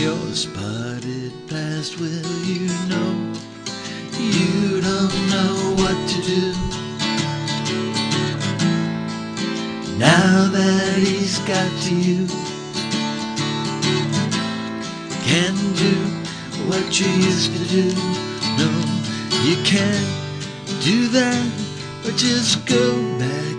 Your spotted past, will you know? You don't know what to do. Now that he's got to you, can do what you used to do. No, you can't do that, but just go back.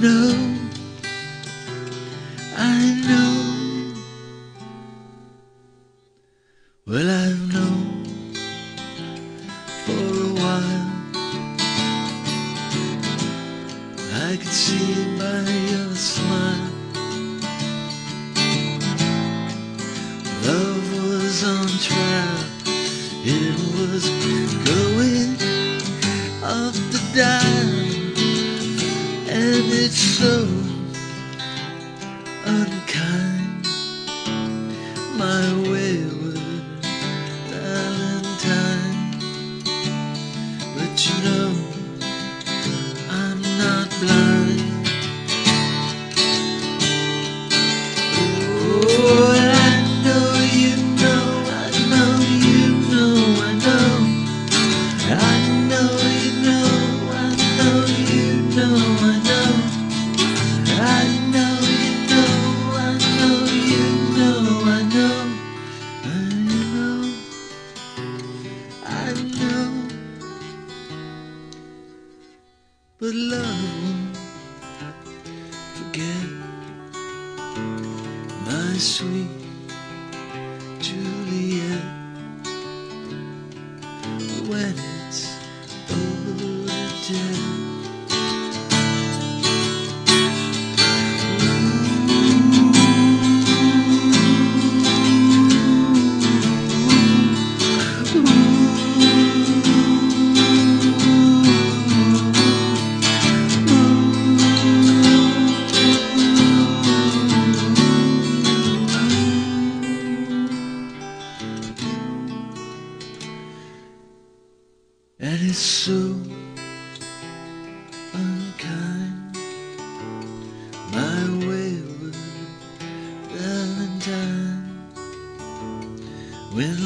Know, I know. Well, I've known for a while. I could see it by your smile. Love was on trial. It was going it's so unkind. My wayward Valentine. But you know, I'm not blind. Oh, I know you know, I know you know, I know. I know you know, I know you know, I know. But love. Won't forget my sweet Juliet. When it's And it's so unkind. My wayward valentine. When